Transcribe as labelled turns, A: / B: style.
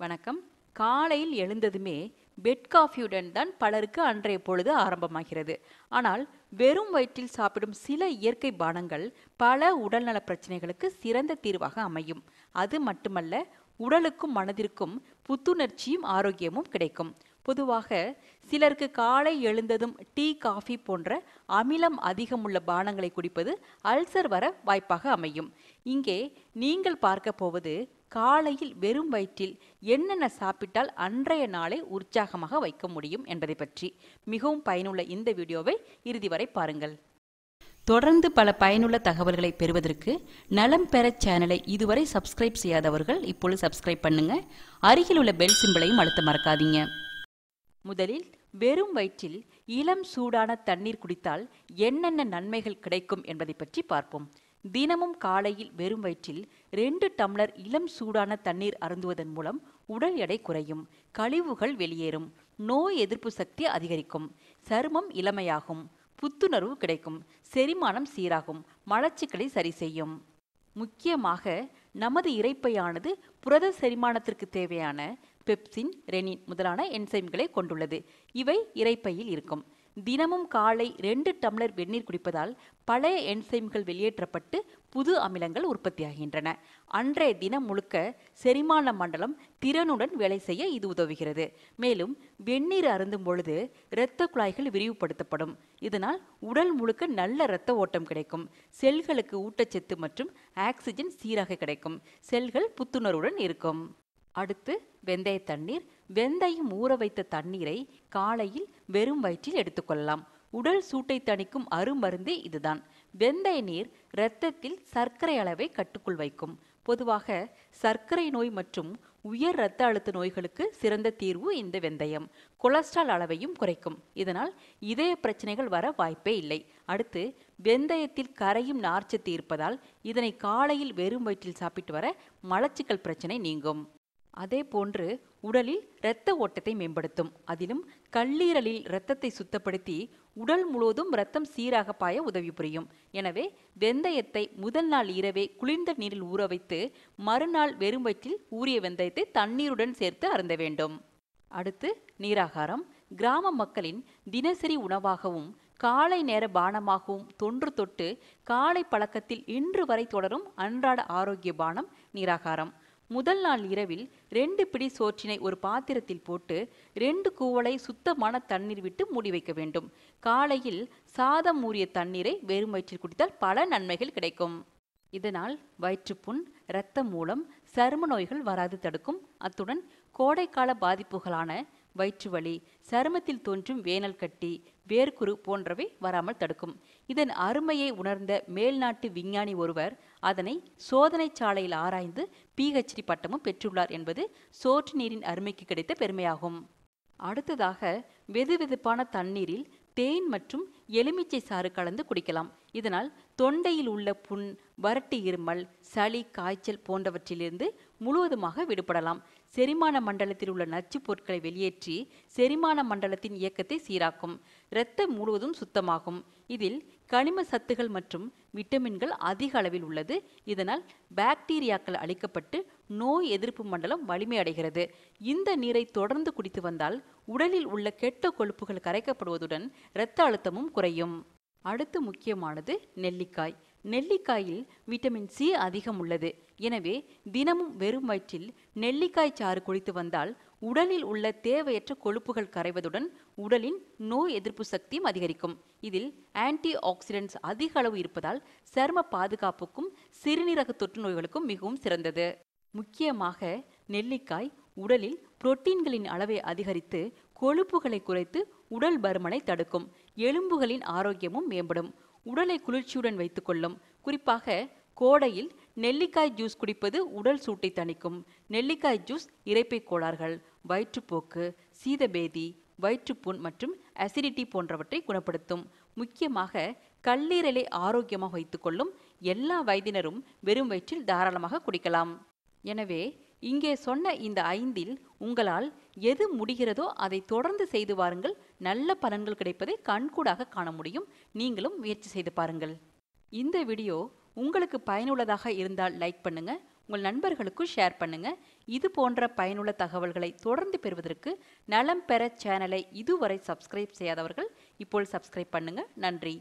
A: வணக்கம். காலையில் எழுந்ததுமே பெட் காஃபியுடன் தான் பலருக்கு அன்றைய பொழுது ஆரம்பமாகிறது. ஆனால் வெறும் வயிற்றில் சாப்பிடும் சில இயற்கை பானங்கள் பல உடல்நல பிரச்சனைகளுக்கு சிறந்த தீர்வாக அமையும். அது மட்டுமல்ல உடலுக்கும் மனதிற்கும் புத்துணர்ச்சியும் ஆரோக்கியமும் கிடைக்கும். பொதுவாக சிலருக்கு காலை எழுந்ததும் டீ காஃபி போன்ற அமிலம் அதிகமுள்ள பானங்களை குடிப்பது அல்சர் வர வாய்ப்பாக அமையும். இங்கே நீங்கள் பார்க்க போவது காலையில் வெறும் வயிற்றில் என்னென்ன சாப்பிட்டால் அன்றைய நாளை உற்சாகமாக வைக்க முடியும் என்பதை பற்றி மிகவும் பயனுள்ள இந்த வீடியோவை இறுதி வரை பாருங்கள். தொடர்ந்து பல பயனுள்ள தகவல்களை பெறுவதற்கு நலம் பெற சேனலை இதுவரை சப்ஸ்கிரைப் செய்யாதவர்கள் இப்பொழுது சப்ஸ்கிரைப் பண்ணுங்க. அருகில் உள்ள பெல் சிம்பிளையும் அழுத்த மறக்காதீங்க. முதலில் வெறும் வயிற்றில் இளம் சூடான தண்ணீர் குடித்தால் என்னென்ன நன்மைகள் கிடைக்கும் என்பதை பற்றி பார்ப்போம். தினமும் காலையில் வெறும் வயிற்றில் ரெண்டு டம்ளர் இளம் சூடான தண்ணீர் அருந்துவதன் மூலம் உடல் எடை குறையும் கழிவுகள் வெளியேறும் நோய் எதிர்ப்பு சக்தி அதிகரிக்கும் சருமம் இளமையாகும் புத்துணர்வு கிடைக்கும் செரிமானம் சீராகும் மலச்சிக்கலை சரி செய்யும். முக்கியமாக நமது இறைப்பையானது புரத செரிமானத்திற்கு தேவையான பெப்சின் ரெனின் முதலான என்சைம்களை கொண்டுள்ளது. இவை இறைப்பையில் இருக்கும். தினமும் காலை ரெண்டு டம்ளர் வெந்நீர் குடிப்பதால் பழைய என்சைம்கள் வெளியேற்றப்பட்டு புது அமிலங்கள் உற்பத்தியாகின்றன. அன்றைய தினம் முழுக்க செரிமான மண்டலம் திறனுடன் வேலை செய்ய இது உதவுகிறது. மேலும் வெந்நீர் அருந்தும் பொழுது இரத்த குழாய்கள் விரிவுபடுத்தப்படும். இதனால் உடல் முழுக்க நல்ல இரத்த ஓட்டம் கிடைக்கும். செல்களுக்கு ஊட்டச்சத்து மற்றும் ஆக்சிஜன் சீராக கிடைக்கும். செல்கள் புத்துணர்வுடன் இருக்கும். அடுத்து வெந்தய தண்ணீர். வெந்தயம் ஊற வைத்த தண்ணீரை காலையில் வெறும் வயிற்றில் எடுத்துக்கொள்ளலாம். உடல் சூட்டை தணிக்கும் அருமருந்தே இதுதான். வெந்தய நீர் இரத்தத்தில் சர்க்கரை அளவை கட்டுக்குள் வைக்கும். பொதுவாக சர்க்கரை நோய் மற்றும் உயர் இரத்த அழுத்த நோய்களுக்கு சிறந்த தீர்வு இந்த வெந்தயம். கொலஸ்ட்ரால் அளவையும் குறைக்கும். இதனால் இதய பிரச்சனைகள் வர வாய்ப்பே இல்லை. அடுத்து வெந்தயத்தில் கரையும் நார்ச்சத்து இருப்பதால் இதனை காலையில் வெறும் வயிற்றில் சாப்பிட்டு வர மலச்சிக்கல் பிரச்சனை நீங்கும். அதே போன்று உடலில் இரத்த ஓட்டத்தை மேம்படுத்தும். அதிலும் கல்லீரலில் இரத்தத்தை சுத்தப்படுத்தி உடல் முழுவதும் இரத்தம் சீராக பாய உதவி புரியும். எனவே வெந்தயத்தை முதல் நாள் இரவே குளிர்ந்த நீரில் ஊற வைத்து மறுநாள் வெறும் வயிற்றில் ஊறிய வெந்தயத்தை தண்ணீருடன் சேர்த்து அருந்த வேண்டும். அடுத்து நீராகாரம். கிராம மக்களின் தினசரி உணவாகவும் காலை நேர பானமாகவும் தொன்று தொட்டு காலை பழக்கத்தில் இன்று வரை தொடரும் அன்றாட ஆரோக்கிய பானம் நீராகாரம். முதல் நாள் இரவில் ரெண்டு பிடி சோற்றினை ஒரு பாத்திரத்தில் போட்டு ரெண்டு கூவலை சுத்தமான தண்ணீர் விட்டு மூடி வைக்க வேண்டும். காலையில் சாதம் ஊறிய தண்ணீரை வெறும் வயிற்றில் குடித்தால் பல நன்மைகள் கிடைக்கும். இதனால் வயிற்றுப்புண் இரத்த மூலம் சரும நோய்கள் வராது தடுக்கும். அத்துடன் கோடைக்கால பாதிப்புகளான வயிற்று வலி சருமத்தில் தோன்றும் வேனல் கட்டி வேர்க்குரு போன்றவை வராமல் தடுக்கும். இதன் அருமையை உணர்ந்த மேல்நாட்டு விஞ்ஞானி ஒருவர் அதனை சோதனை சாலையில் ஆராய்ந்து பிஹெச்டி பட்டமும் பெற்றுள்ளார் என்பது சோற்று நீரின் அருமைக்கு கிடைத்த பெருமையாகும். அடுத்ததாக வெதுவெதுப்பான தண்ணீரில் தேன் மற்றும் எலுமிச்சை சாறு கலந்து குடிக்கலாம். இதனால் தொண்டையில் உள்ள புண் வறட்டு இருமல் சளி காய்ச்சல் போன்றவற்றிலிருந்து முழுவதுமாக விடுபடலாம். செரிமான மண்டலத்தில் உள்ள நச்சு பொருட்களை வெளியேற்றி செரிமான மண்டலத்தின் இயக்கத்தை சீராக்கும். இரத்தம் முழுவதும் சுத்தமாகும். இதில் கனிம சத்துகள் மற்றும் விட்டமின்கள் அதிக அளவில் உள்ளது. இதனால் பாக்டீரியாக்கள் அழிக்கப்பட்டு நோய் எதிர்ப்பு மண்டலம் வலிமையடைகிறது இந்த நீரை தொடர்ந்து குடித்து வந்தால் உடலில் உள்ள கெட்ட கொழுப்புகள் கரைக்கப்படுவதுடன் இரத்த அழுத்தமும் குறையும். அடுத்து முக்கியமானது நெல்லிக்காய். நெல்லிக்காயில் விட்டமின் சி அதிகம் உள்ளது எனவே தினமும் வெறும் வயிற்றில் நெல்லிக்காய் சாறு குடித்து வந்தால் உடலில் உள்ள தேவையற்ற கொழுப்புகள் கரைவதுடன் உடலின் நோய் எதிர்ப்பு சக்தியும் அதிகரிக்கும். இதில் ஆன்டி ஆக்சிடென்ட்ஸ் அதிக அளவு இருப்பதால் சரும பாதுகாப்புக்கும் சிறுநீரக தொற்று நோய்களுக்கும் மிகவும் சிறந்தது. முக்கியமாக நெல்லிக்காய் உடலில் புரோட்டீன்களின் அளவை அதிகரித்து கொழுப்புகளை குறைத்து உடல் பருமனை தடுக்கும். எலும்புகளின் ஆரோக்கியமும் மேம்படும். உடலை குளிர்ச்சியுடன் வைத்துக்கொள்ளும். குறிப்பாக கோடையில் நெல்லிக்காய் ஜூஸ் குடிப்பது உடல் சூட்டை தணிக்கும். நெல்லிக்காய் ஜூஸ் இறைப்பை கோளாறுகள் வயிற்றுப்போக்கு சீதபேதி வயிற்றுப்புண் மற்றும் அசிடிட்டி போன்றவற்றை குணப்படுத்தும். முக்கியமாக கல்லீரலை ஆரோக்கியமாக வைத்துக்கொள்ளும் எல்லா வயதினரும் வெறும் வயிற்றில் தாராளமாக குடிக்கலாம். எனவே இங்கே சொன்ன இந்த ஐந்தில் உங்களால் எது முடிகிறதோ அதை தொடர்ந்து செய்து வாருங்கள். நல்ல பலன்கள் கிடைப்பதை கண்கூடாக காண முடியும். நீங்களும் முயற்சி செய்து பாருங்கள். இந்த வீடியோ உங்களுக்கு பயனுள்ளதாக இருந்தால் லைக் பண்ணுங்க. உங்கள் நண்பர்களுக்கும் ஷேர் பண்ணுங்க. இது போன்ற பயனுள்ள தகவல்களை தொடர்ந்து பெறுவதற்கு நலம் பெற சேனலை இதுவரை சப்ஸ்கிரைப் செய்யாதவர்கள் இப்போ சப்ஸ்கிரைப் பண்ணுங்க. நன்றி.